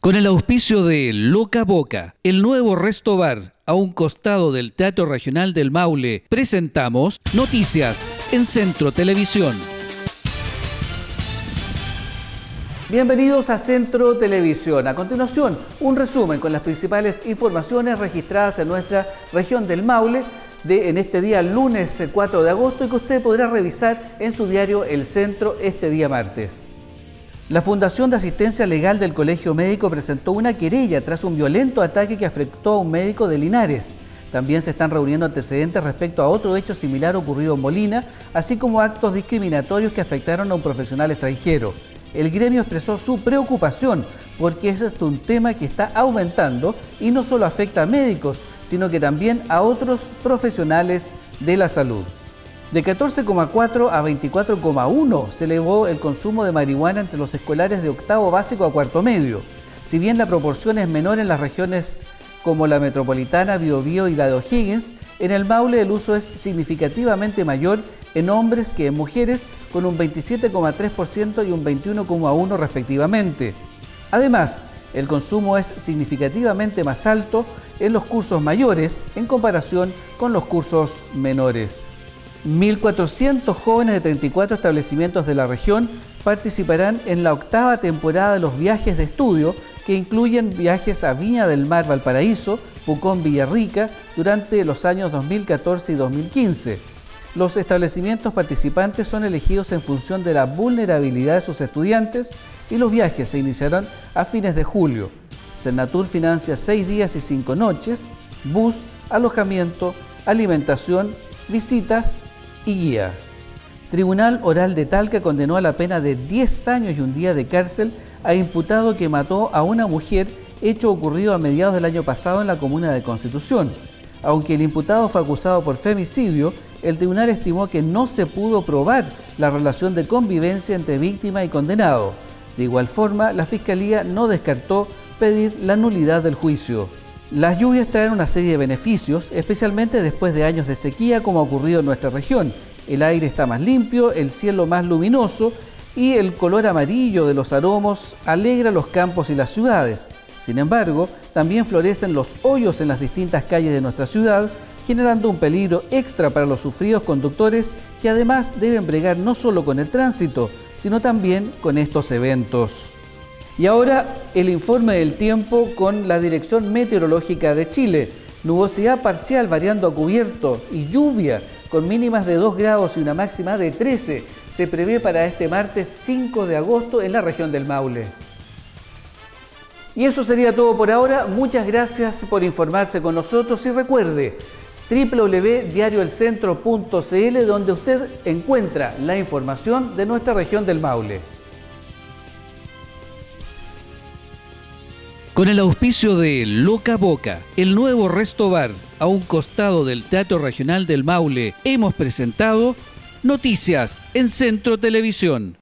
Con el auspicio de Loca Boca, el nuevo resto bar a un costado del Teatro Regional del Maule, presentamos Noticias en Centro Televisión. Bienvenidos a Centro Televisión. A continuación, un resumen con las principales informaciones registradas en nuestra región del Maule de, en este día lunes 4 de agosto y que usted podrá revisar en su diario El Centro este día martes. La Fundación de Asistencia Legal del Colegio Médico presentó una querella tras un violento ataque que afectó a un médico de Linares. También se están reuniendo antecedentes respecto a otro hecho similar ocurrido en Molina, así como actos discriminatorios que afectaron a un profesional extranjero. El gremio expresó su preocupación porque es un tema que está aumentando y no solo afecta a médicos, sino que también a otros profesionales de la salud. De 14,4 a 24,1 se elevó el consumo de marihuana entre los escolares de octavo básico a cuarto medio. Si bien la proporción es menor en las regiones como la metropolitana, Biobío y la de O'Higgins, en el Maule el uso es significativamente mayor en hombres que en mujeres, con un 27,3% y un 21,1% respectivamente. Además, el consumo es significativamente más alto en los cursos mayores en comparación con los cursos menores. 1.400 jóvenes de 34 establecimientos de la región participarán en la octava temporada de los viajes de estudio, que incluyen viajes a Viña del Mar, Valparaíso, Pucón, Villarrica, durante los años 2014 y 2015. Los establecimientos participantes son elegidos en función de la vulnerabilidad de sus estudiantes y los viajes se iniciarán a fines de julio. Senatur financia seis días y cinco noches, bus, alojamiento, alimentación, visitas y guía. Tribunal Oral de Talca condenó a la pena de 10 años y un día de cárcel a imputado que mató a una mujer, hecho ocurrido a mediados del año pasado en la comuna de Constitución. Aunque el imputado fue acusado por femicidio, el tribunal estimó que no se pudo probar la relación de convivencia entre víctima y condenado. De igual forma, la Fiscalía no descartó pedir la nulidad del juicio. Las lluvias traen una serie de beneficios, especialmente después de años de sequía como ha ocurrido en nuestra región. El aire está más limpio, el cielo más luminoso y el color amarillo de los aromos alegra los campos y las ciudades. Sin embargo, también florecen los hoyos en las distintas calles de nuestra ciudad, generando un peligro extra para los sufridos conductores que además deben bregar no solo con el tránsito, sino también con estos eventos. Y ahora el informe del tiempo con la Dirección Meteorológica de Chile. Nubosidad parcial variando a cubierto y lluvia con mínimas de 2 grados y una máxima de 13 se prevé para este martes 5 de agosto en la región del Maule. Y eso sería todo por ahora. Muchas gracias por informarse con nosotros y recuerde www.diarioelcentro.cl donde usted encuentra la información de nuestra región del Maule. Con el auspicio de Loca Boca, el nuevo resto bar a un costado del Teatro Regional del Maule, hemos presentado Noticias en Centro Televisión.